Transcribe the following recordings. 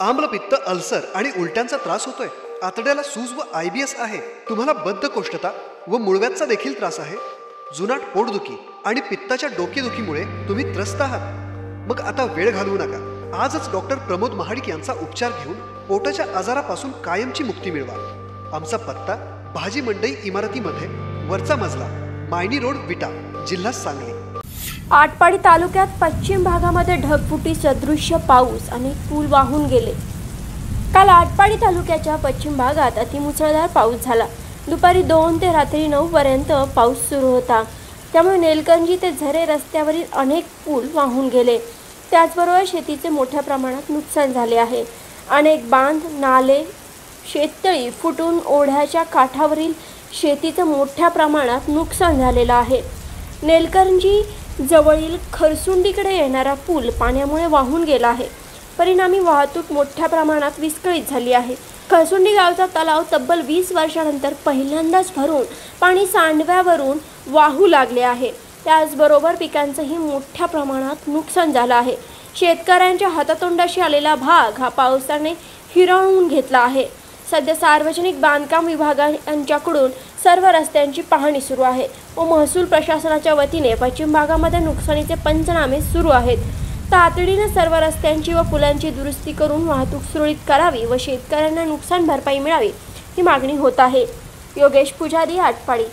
आम्लपित्त ulcer आणि उलट्यांचा त्रास होतोय. आतड्याला सूज व आय बी एस आहे. तुम्हाला बद्धकोष्ठता व मुळव्याचा देखील त्रास आहे. जुनाट पोटदुखी आणि पित्ताच्या डोकेदुखीमुळे तुम्ही त्रस्त आहात. मग आता वेळ घालवू नका. आजच डॉक्टर प्रमोद महाडिक यांचा उपचार घेऊन पोटाच्या आजारापासून कायमची मुक्ती मिळवा. आमचा पत्ता भाजी मंडई इमारतीमध्ये वरचा मजला मायनी रोड विटा जिल्हा सांगली. आटपाडी तालुक्यात पश्चिम भागामध्ये ढगफुटी सदृश्य पाऊस आणि पूल वाहून गेले. काल आटपाडी तालुक्याच्या पश्चिम भागात अतिमुसळधार पाऊस झाला. दुपारी दोन ते रात्री नऊ पर्यंत पाऊस सुरू होता. त्यामुळे नेलकंजी ते झरे रस्त्यावरील अनेक पूल वाहून गेले. त्याचबरोबर शेतीचे मोठ्या प्रमाणात नुकसान झाले आहे. अनेक बांध नाले शेततळी फुटून ओढ्याच्या काठावरील शेतीचं मोठ्या प्रमाणात नुकसान झालेलं आहे. नेलकरंजी जवळील खरसुंडीकडे येणारा पूल पाण्यामुळे वाहून गेला आहे. परिणामी वाहतूक मोठ्या प्रमाणात विस्कळीत झाली आहे. खरसुंडी गावचा तलाव तब्बल वीस वर्षानंतर पहिल्यांदाच भरून पाणी सांडव्यावरून वाहू लागले आहे. त्याचबरोबर पिकांचंही मोठ्या प्रमाणात नुकसान झालं आहे. शेतकऱ्यांच्या हातातोंडाशी आलेला भाग हा पावसाने हिरावून घेतला आहे. सध्या सार्वजनिक बांधकाम विभागांच्याकडून सर्व रस्त्यांची पाहणी सुरू आहे व महसूल प्रशासनाच्या वतीने पश्चिम भागामध्ये नुकसानीचे पंचनामे सुरू आहेत. तातडीने सर्व रस्त्यांची व पुलांची दुरुस्ती करून वाहतूक सुरळीत करावी व शेतकऱ्यांना नुकसान भरपाई मिळावी ही मागणी होत आहे. योगेश पुजारी आटपाडी.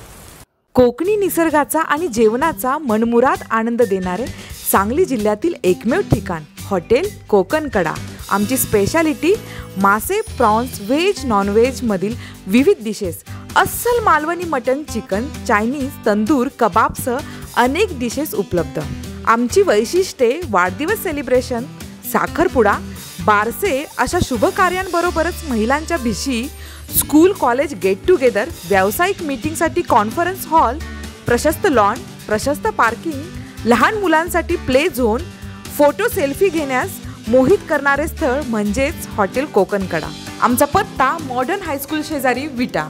कोकणी निसर्गाचा आणि जेवणाचा मनमुराद आनंद देणारे सांगली जिल्ह्यातील एकमेव ठिकाण हॉटेल कोकणकडा. आमची स्पेशालिटी मासे प्रॉन्स व्हेज नॉनव्हेजमधील विविध डिशेस अस्सल Malvani mutton chicken Chinese tandoor कबाबसह अनेक डिशेस उपलब्ध. आमची वैशिष्ट्ये वाढदिवस सेलिब्रेशन साखरपुडा बारसे अशा शुभ कार्यांबरोबरच महिलांच्या भिशी स्कूल कॉलेज गेट टुगेदर व्यावसायिक मीटिंगसाठी कॉन्फरन्स हॉल प्रशस्त लॉन प्रशस्त पार्किंग लहान मुलांसाठी प्ले झोन फोटो सेल्फी घेण्यास मोहित करणारे स्थळ म्हणजेच हॉटेल कोकणकडा. आमचा पत्ता मॉडर्न हायस्कूल शेजारी विटा.